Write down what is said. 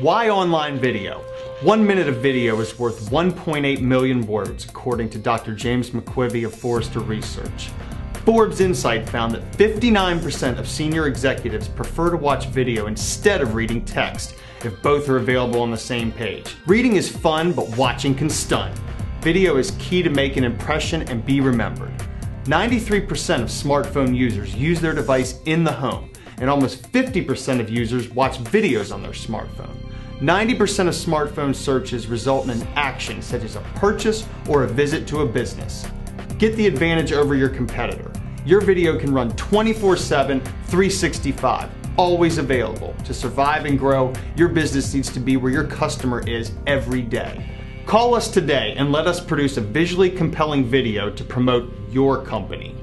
Why online video? One minute of video is worth 1.8 million words, according to Dr. James McQuivey of Forrester Research. Forbes Insight found that 59% of senior executives prefer to watch video instead of reading text if both are available on the same page. Reading is fun, but watching can stun. Video is key to make an impression and be remembered. 93% of smartphone users use their device in the home, and almost 50% of users watch videos on their smartphone. 90% of smartphone searches result in an action such as a purchase or a visit to a business. Get the advantage over your competitor. Your video can run 24 7, 365, always available. To survive and grow, your business needs to be where your customer is every day. Call us today and let us produce a visually compelling video to promote your company.